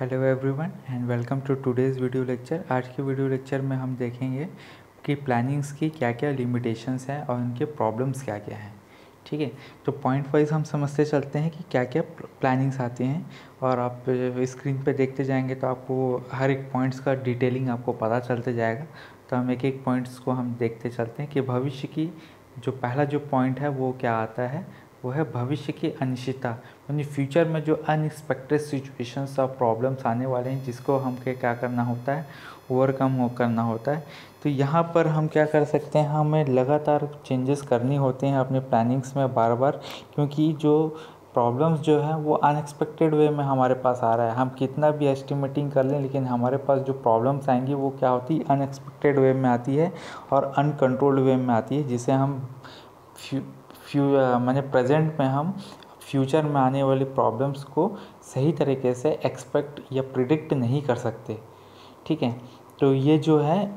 Hello everyone and welcome to today's video lecture. आज के video lecture में हम देखेंगे कि प्लानिंग्स की क्या क्या लिमिटेशंस हैं और उनके प्रॉब्लम्स क्या क्या हैं। ठीक है? तो पॉइंट वाइज हम समझते चलते हैं कि क्या क्या प्लानिंग्स आती हैं और आप स्क्रीन पे देखते जाएँगे तो आपको हर एक पॉइंट्स का डिटेलिंग आपको पता चलते जाएगा। तो हम एक एक पॉइंट्स को हम देखते चलते हैं कि भविष्य की जो पहला जो पॉइंट है वो क्या आता है वो है भविष्य की अनिश्चितता। यानी फ्यूचर में जो अनएक्सपेक्टेड सिचुएशंस और प्रॉब्लम्स आने वाले हैं, जिसको हमके क्या करना होता है? ओवरकम हो, करना होता है। तो यहाँ पर हम क्या कर सकते हैं? हमें लगातार चेंजेस करनी होते हैं अपने प्लानिंग्स में बार बार क्योंकि जो प्रॉब्लम्स जो है, वो अनएक्सपेक्टेड वे में हमारे पास आ रहा है। हम कितना भी एस्टिमेटिंग कर लें, लेकिन हमारे पास जो प्रॉब्लम्स आएँगी, वो क्या होती है? अनएक्सपेक्टेड वे में आती है और अनकंट्रोल्ड वे में आती है, जिसे हम फ्यू मैंने प्रेजेंट में हम फ्यूचर में आने वाली प्रॉब्लम्स को सही तरीके से एक्सपेक्ट या प्रिडिक्ट नहीं कर सकते। ठीक है? तो ये जो है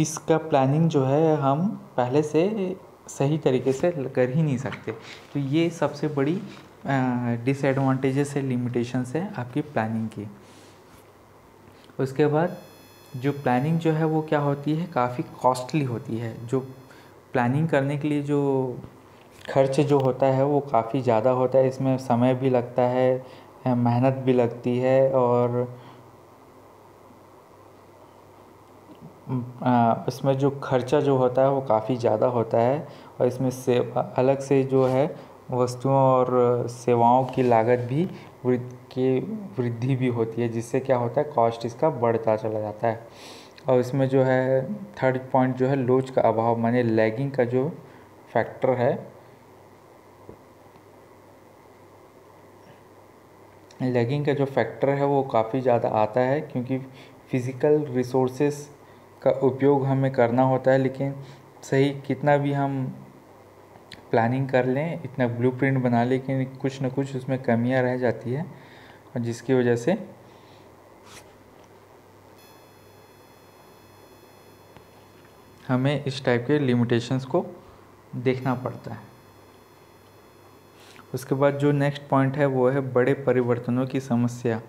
इसका प्लानिंग जो है, हम पहले से सही तरीके से कर ही नहीं सकते। तो ये सबसे बड़ी डिसएडवांटेजेस है लिमिटेशंस है आपकी प्लानिंग की। उसके बाद जो प्लानिंग जो है, वो क्या होती है? काफ़ी कॉस्टली होती है। जो प्लानिंग करने के लिए जो खर्च जो होता है वो काफ़ी ज़्यादा होता है, इसमें समय भी लगता है मेहनत भी लगती है और इसमें जो खर्चा जो होता है वो काफ़ी ज़्यादा होता है और इसमें से अलग से जो है वस्तुओं और सेवाओं की लागत भी की, वृद्धि भी होती है, जिससे क्या होता है कॉस्ट इसका बढ़ता चला जाता है। और इसमें जो है थर्ड पॉइंट जो है, लोच का अभाव, माने लैगिंग का जो फैक्टर है लैगिंग का जो फैक्टर है वो काफ़ी ज़्यादा आता है क्योंकि फ़िज़िकल रिसोर्सेस का उपयोग हमें करना होता है, लेकिन सही कितना भी हम प्लानिंग कर लें, इतना ब्लूप्रिंट बना लें लेकिन कुछ ना कुछ उसमें कमियाँ रह जाती है और जिसकी वजह से हमें इस टाइप के लिमिटेशंस को देखना पड़ता है। उसके बाद जो नेक्स्ट पॉइंट है, वो है बड़े परिवर्तनों की समस्या।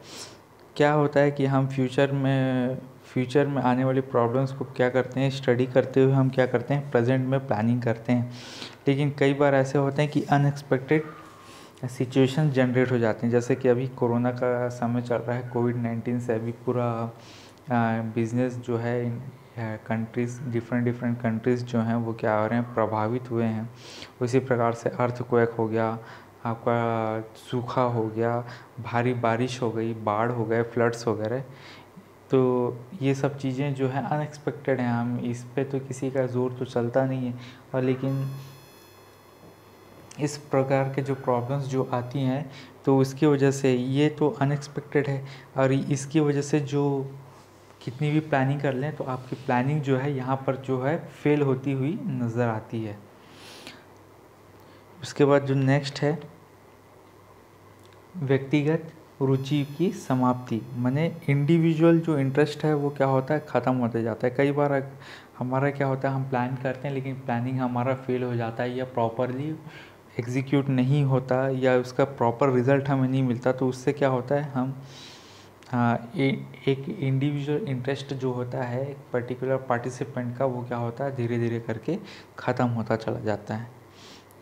क्या होता है कि हम फ्यूचर में फ्यूचर में आने वाली प्रॉब्लम्स को क्या करते हैं? स्टडी करते हुए हम क्या करते हैं? प्रेजेंट में प्लानिंग करते हैं। लेकिन कई बार ऐसे होते हैं कि अनएक्सपेक्टेड सिचुएशन जनरेट हो जाते हैं। जैसे कि अभी कोरोना का समय चल रहा है कोविड नाइन्टीन से अभी पूरा बिज़नेस जो है कंट्रीज़ डिफरेंट डिफरेंट कंट्रीज़ जो हैं, वो क्या हो रहे हैं? प्रभावित हुए हैं। उसी प्रकार से अर्थ क्वेक हो गया आपका सूखा हो गया, भारी बारिश हो गई, बाढ़ हो गए फ्लड्स वगैरह। तो ये सब चीज़ें जो है अनएक्सपेक्टेड हैं। हम इस पे तो किसी का ज़ोर तो चलता नहीं है। और लेकिन इस प्रकार के जो प्रॉब्लम्स जो आती हैं तो उसकी वजह से ये तो अनएक्सपेक्टेड है। और इसकी वजह से जो कितनी भी प्लानिंग कर लें तो आपकी प्लानिंग जो है, यहाँ पर जो है फेल होती हुई नज़र आती है। उसके बाद जो नेक्स्ट है, व्यक्तिगत रुचि की समाप्ति। माने इंडिविजुअल जो इंटरेस्ट है, वो क्या होता है? ख़त्म होते जाता है। कई बार हमारा क्या होता है? हम प्लान करते हैं, लेकिन प्लानिंग हमारा फेल हो जाता है या प्रॉपरली एग्जीक्यूट नहीं होता या उसका प्रॉपर रिज़ल्ट हमें नहीं मिलता तो उससे क्या होता है? हम हाँ एक इंडिविजुअल इंटरेस्ट जो होता है, एक पर्टिकुलर पार्टिसिपेंट का, वो क्या होता है? धीरे धीरे करके ख़त्म होता चला जाता है।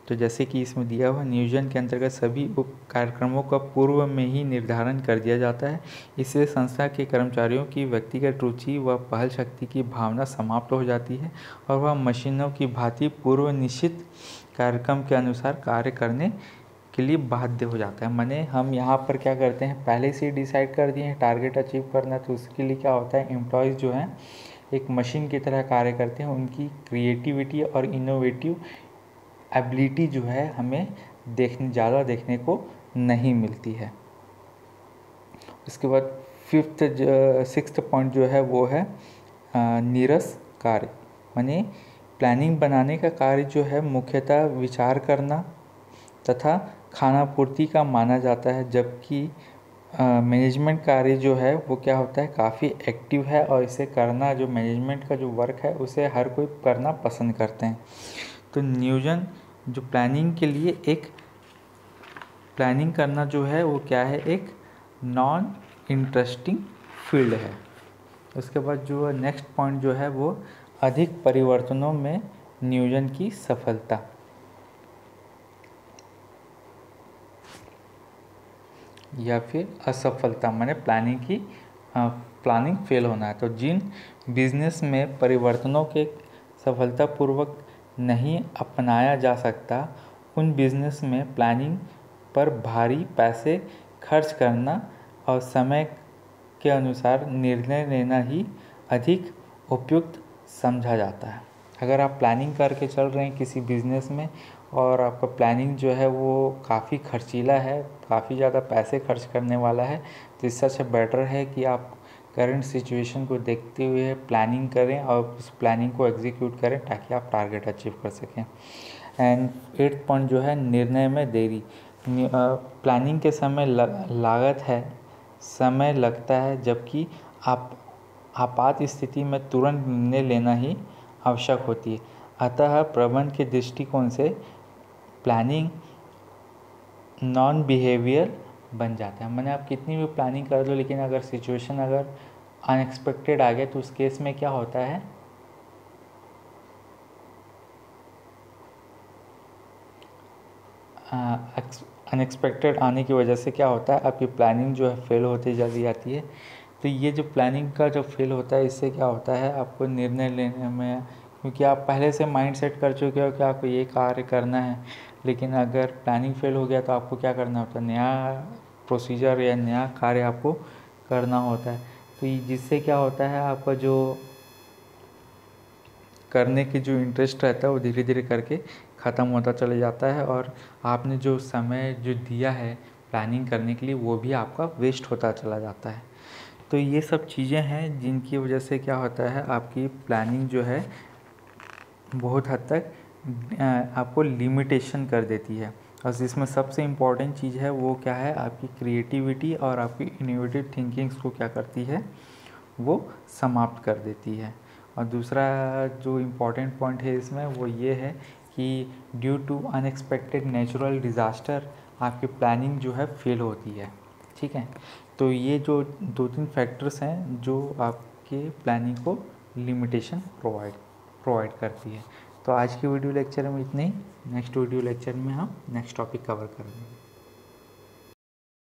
तो जैसे कि इसमें दिया हुआ नियोजन के अंतर्गत सभी उप कार्यक्रमों का पूर्व में ही निर्धारण कर दिया जाता है। इससे संस्था के कर्मचारियों की व्यक्तिगत रुचि व पहल शक्ति की भावना समाप्त हो जाती है और वह मशीनों की भांति पूर्व निश्चित कार्यक्रम के अनुसार कार्य करने के लिए बाध्य हो जाता है। मैंने हम यहाँ पर क्या करते हैं? पहले से डिसाइड कर दिए हैं टारगेट अचीव करना तो उसके लिए क्या होता है? एम्प्लॉयज़ जो हैं, एक मशीन की तरह कार्य करते हैं। उनकी क्रिएटिविटी और इनोवेटिव एबिलिटी जो है हमें देखने, ज़्यादा देखने को नहीं मिलती है। उसके बाद फिफ्थ सिक्स पॉइंट जो है वो है नीरस कार्य। माने प्लानिंग बनाने का कार्य जो है मुख्यतः विचार करना तथा खाना पूर्ति का माना जाता है, जबकि मैनेजमेंट कार्य जो है वो क्या होता है, काफ़ी एक्टिव है और इसे करना, जो मैनेजमेंट का जो वर्क है, उसे हर कोई करना पसंद करते हैं। तो नियोजन जो प्लानिंग के लिए एक प्लानिंग करना जो है वो क्या है? एक नॉन इंटरेस्टिंग फ़ील्ड है। उसके बाद जो नेक्स्ट पॉइंट जो है वो अधिक परिवर्तनों में नियोजन की सफलता। या फिर असफलता मैंने प्लानिंग की आ, प्लानिंग फेल होना। है तो जिन बिज़नेस में परिवर्तनों के सफलतापूर्वक नहीं अपनाया जा सकता, उन बिज़नेस में प्लानिंग पर भारी पैसे खर्च करना और समय के अनुसार निर्णय लेना ही अधिक उपयुक्त समझा जाता है। अगर आप प्लानिंग करके चल रहे हैं किसी बिज़नेस में और आपका प्लानिंग जो है वो काफ़ी खर्चीला है, काफ़ी ज़्यादा पैसे खर्च करने वाला है तो इससे अच्छा बेटर है कि आप करंट सिचुएशन को देखते हुए प्लानिंग करें और उस प्लानिंग को एग्जीक्यूट करें ताकि आप टारगेट अचीव कर सकें। एंड एट्थ पॉइंट जो है, निर्णय में देरी। प्लानिंग के समय लागत है, समय लगता है, जबकि आप, आपात स्थिति में तुरंत निर्णय लेना ही आवश्यक होती है। अतः प्रबंध के दृष्टिकोण से प्लानिंग नॉन बिहेवियर बन जाता है। मैंने आप कितनी भी प्लानिंग कर लो, लेकिन अगर सिचुएशन अगर अनएक्सपेक्टेड आ गया तो उस केस में क्या होता है? अनएक्सपेक्टेड आने की वजह से क्या होता है? आपकी प्लानिंग जो है फेल होती चली आती है। तो ये जो प्लानिंग का जो फेल होता है, इससे क्या होता है? आपको निर्णय लेने में, क्योंकि आप पहले से माइंड सेट कर चुके हो कि आपको ये कार्य करना है। लेकिन अगर प्लानिंग फेल हो गया तो आपको क्या करना होता है? नया प्रोसीजर या नया कार्य आपको करना होता है। तो जिससे क्या होता है, आपका जो करने की जो इंटरेस्ट रहता है, वो धीरे धीरे करके ख़त्म होता चले जाता है और आपने जो समय जो दिया है प्लानिंग करने के लिए, वो भी आपका वेस्ट होता चला जाता है। तो ये सब चीज़ें हैं जिनकी वजह से क्या होता है, आपकी प्लानिंग जो है, बहुत हद तक आपको लिमिटेशन कर देती है। और जिसमें सबसे इंपॉर्टेंट चीज़ है वो क्या है? आपकी क्रिएटिविटी और आपकी इनोवेटिव थिंकिंग्स को क्या करती है? वो समाप्त कर देती है। और दूसरा जो इंपॉर्टेंट पॉइंट है इसमें वो ये है कि due to unexpected natural disaster आपकी प्लानिंग जो है फेल होती है। ठीक है? तो ये जो दो तीन फैक्टर्स हैं जो आपके प्लानिंग को लिमिटेशन प्रोवाइड प्रोवाइड करती है। तो आज की वीडियो लेक्चर में इतने ही नेक्स्ट वीडियो लेक्चर में हम नेक्स्ट टॉपिक कवर करेंगे।